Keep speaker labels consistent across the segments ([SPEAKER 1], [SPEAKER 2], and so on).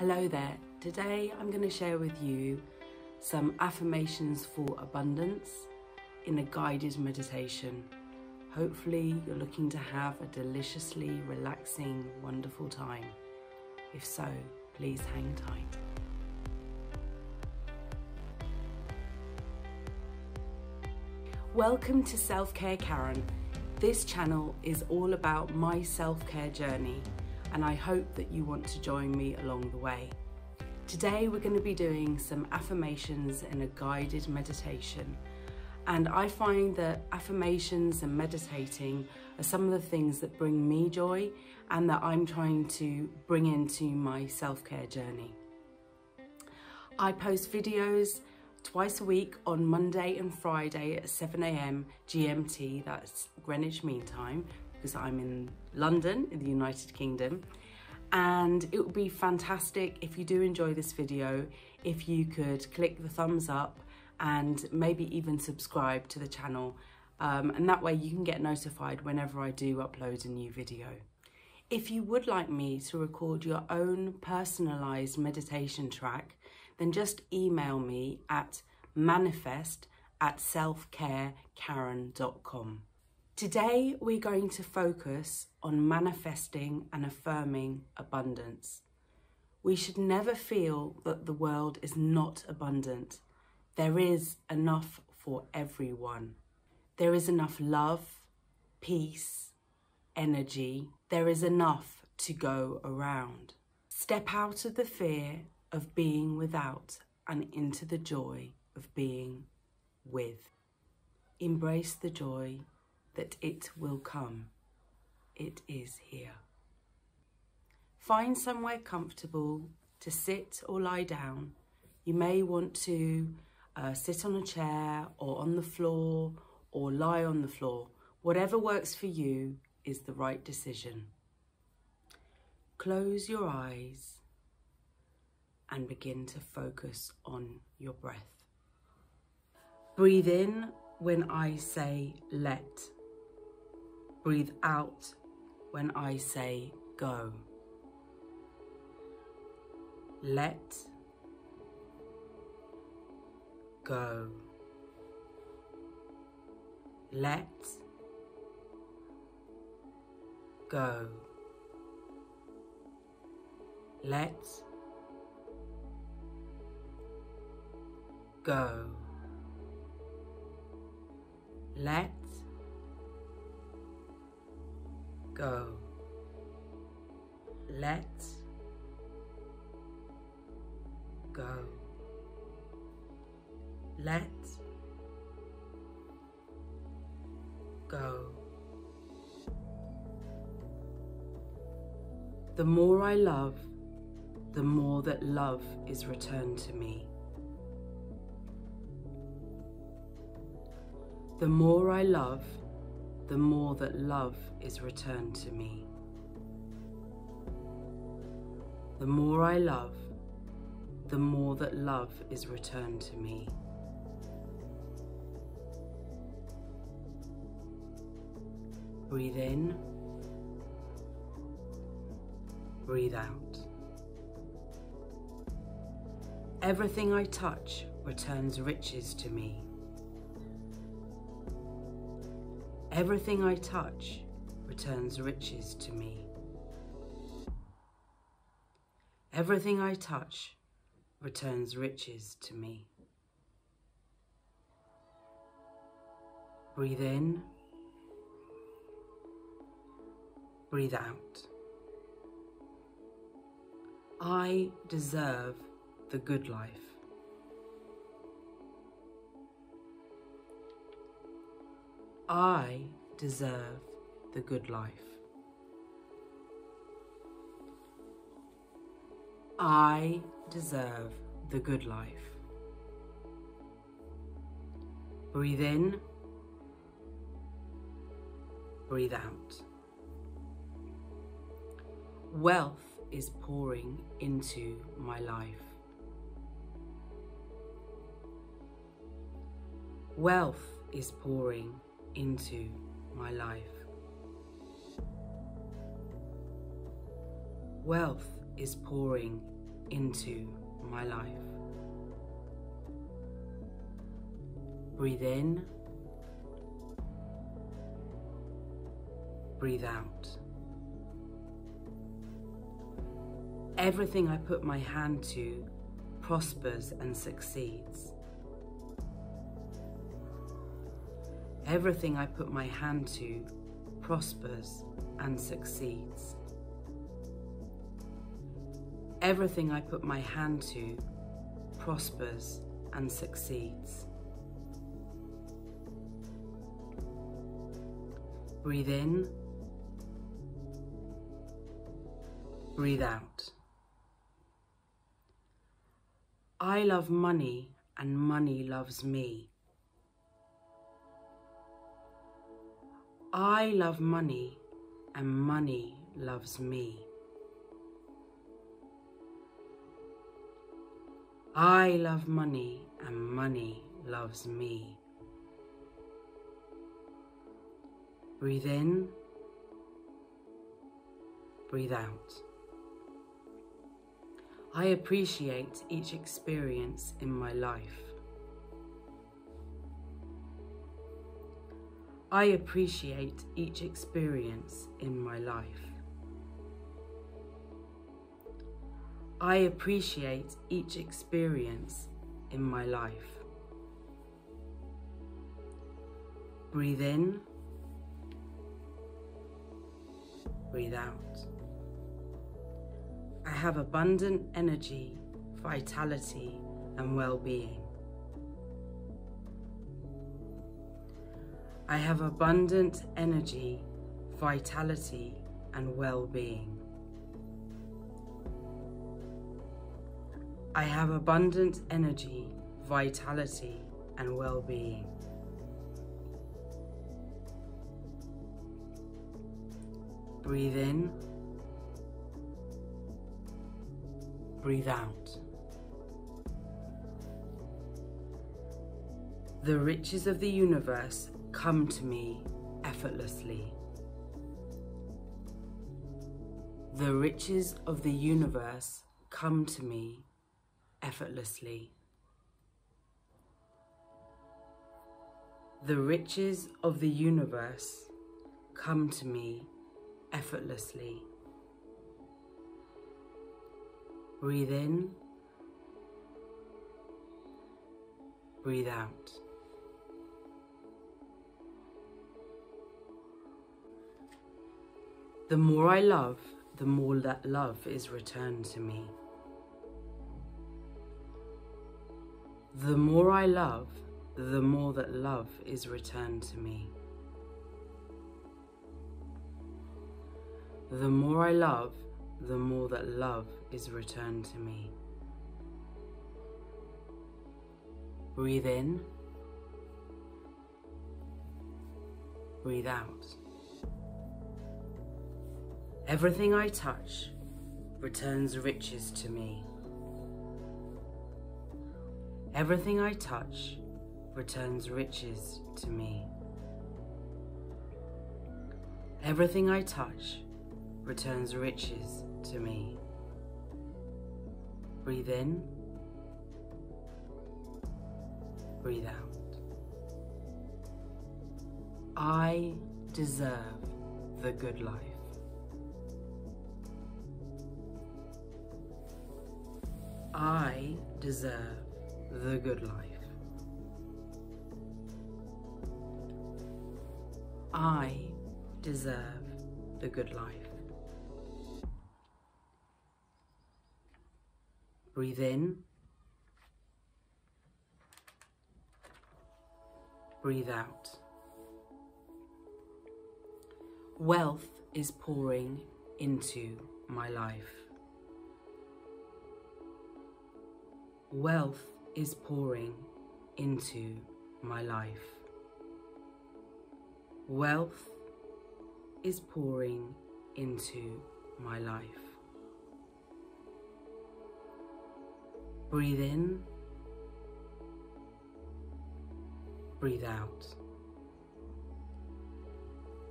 [SPEAKER 1] Hello there. Today I'm going to share with you some affirmations for abundance in a guided meditation. Hopefully, you're looking to have a deliciously relaxing, wonderful time. If so, please hang tight. Welcome to Self Care Karen. This channel is all about my self care journey, and I hope that you want to join me along the way. Today, we're going to be doing some affirmations in a guided meditation. And I find that affirmations and meditating are some of the things that bring me joy and that I'm trying to bring into my self care journey. I post videos twice a week on Monday and Friday at 7am GMT, that's Greenwich Mean Time, because I'm in London in the United Kingdom. And it would be fantastic if you do enjoy this video, if you could click the thumbs up and maybe even subscribe to the channel. Um, and that way you can get notified whenever I do upload a new video. If you would like me to record your own personalised meditation track, then just email me at manifest at selfcarekaren.com. Today we're going to focus on manifesting and affirming abundance. We should never feel that the world is not abundant. There is enough for everyone. There is enough love, peace, energy. There is enough to go around. Step out of the fear of being without and into the joy of being with. Embrace the joy that it will come. It is here. Find somewhere comfortable to sit or lie down. You may want to uh, sit on a chair or on the floor or lie on the floor. Whatever works for you is the right decision. Close your eyes and begin to focus on your breath. Breathe in when I say let. Breathe out when I say go. Let go. Let go. Let go. Let go. Let go. Let go. The more I love, the more that love is returned to me. The more I love, the more that love is returned to me. The more I love, the more that love is returned to me. Breathe in, breathe out. Everything I touch returns riches to me. Everything I touch returns riches to me. Everything I touch returns riches to me. Breathe in, breathe out. I deserve the good life. I deserve the good life. I deserve the good life. Breathe in, breathe out. Wealth is pouring into my life. Wealth is pouring into my life. Wealth is pouring into my life. Breathe in. Breathe out. Everything I put my hand to prospers and succeeds. Everything I put my hand to prospers and succeeds. Everything I put my hand to prospers and succeeds. Breathe in. Breathe out. I love money and money loves me. I love money and money loves me. I love money and money loves me. Breathe in, breathe out. I appreciate each experience in my life. I appreciate each experience in my life. I appreciate each experience in my life. Breathe in, breathe out. I have abundant energy, vitality, and well being. I have abundant energy, vitality, and well being. I have abundant energy, vitality, and well being. Breathe in, breathe out. The riches of the universe come to me effortlessly. The riches of the universe come to me effortlessly. The riches of the universe come to me effortlessly. Breathe in, breathe out. The more I love, the more that love is returned to me. The more I love, the more that love is returned to me. The more I love, the more that love is returned to me. Breathe in, breathe out. Everything I touch returns riches to me. Everything I touch returns riches to me. Everything I touch returns riches to me. Breathe in, breathe out. I deserve the good life. I deserve the good life. I deserve the good life. Breathe in. Breathe out. Wealth is pouring into my life. Wealth is pouring into my life. Wealth is pouring into my life. Breathe in, breathe out.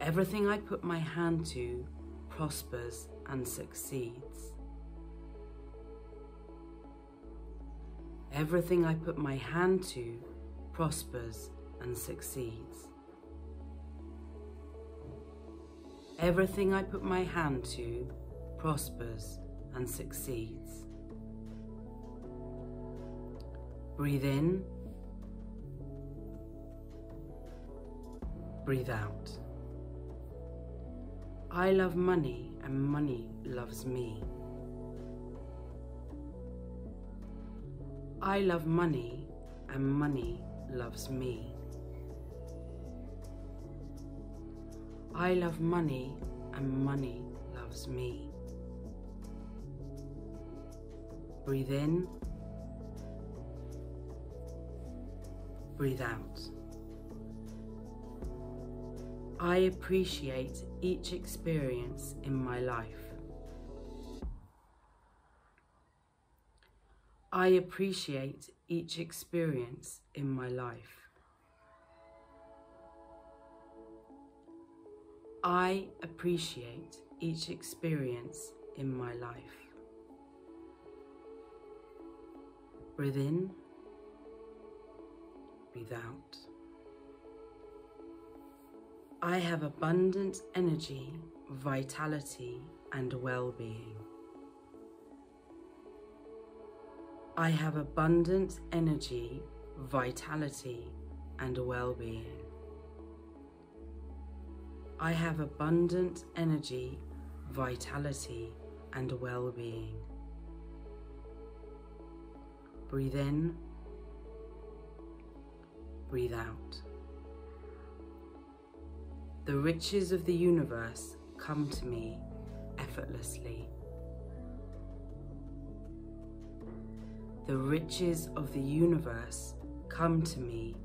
[SPEAKER 1] Everything I put my hand to prospers and succeeds. Everything I put my hand to prospers and succeeds. Everything I put my hand to prospers and succeeds. Breathe in. Breathe out. I love money and money loves me. I love money and money loves me. I love money and money loves me. Breathe in. Breathe out. I appreciate each experience in my life. I appreciate each experience in my life. I appreciate each experience in my life. Breathe in, breathe out. I have abundant energy, vitality, and well being. I have abundant energy, vitality, and well being. I have abundant energy, vitality, and well being. Breathe in, breathe out. The riches of the universe come to me effortlessly. The riches of the universe come to me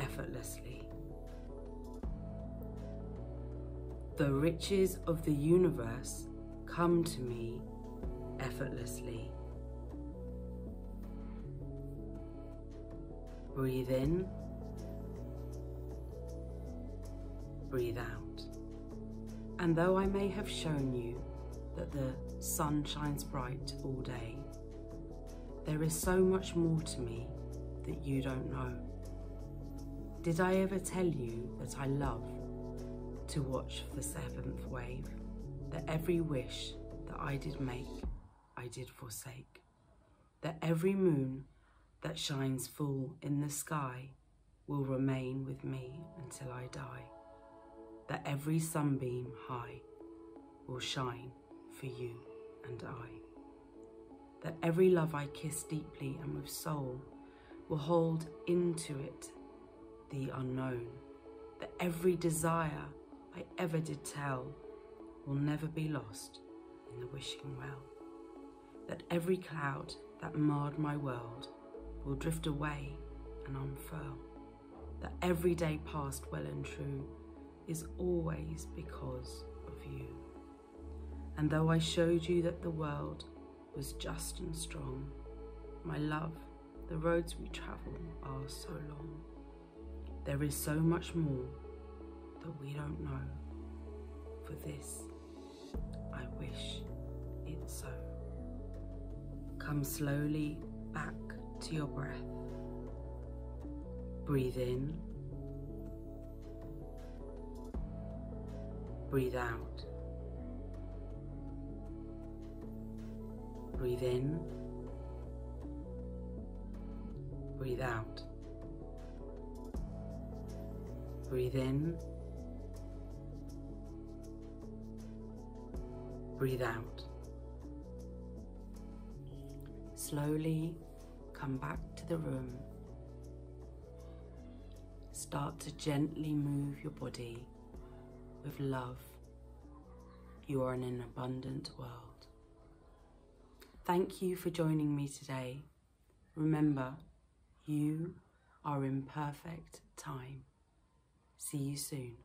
[SPEAKER 1] effortlessly. The riches of the universe come to me effortlessly. Breathe in, breathe out. And though I may have shown you that the sun shines bright all day, there is so much more to me that you don't know. Did I ever tell you that I love to watch the seventh wave, that every wish that I did make, I did forsake, that every moon that shines full in the sky will remain with me until I die, that every sunbeam high will shine for you and I, that every love I kiss deeply and with soul will hold into it the unknown, that every desire I ever did tell will never be lost in the wishing well. That every cloud that marred my world will drift away and unfurl. That every day past well and true is always because of you. And though I showed you that the world was just and strong, my love, the roads we travel are so long. There is so much more that we don't know. For this, I wish it so. Come slowly back to your breath. Breathe in. Breathe out. Breathe in. Breathe out. Breathe in. Breathe out. Slowly come back to the room. Start to gently move your body with love. You are in an abundant world. Thank you for joining me today. Remember, you are in perfect time. See you soon.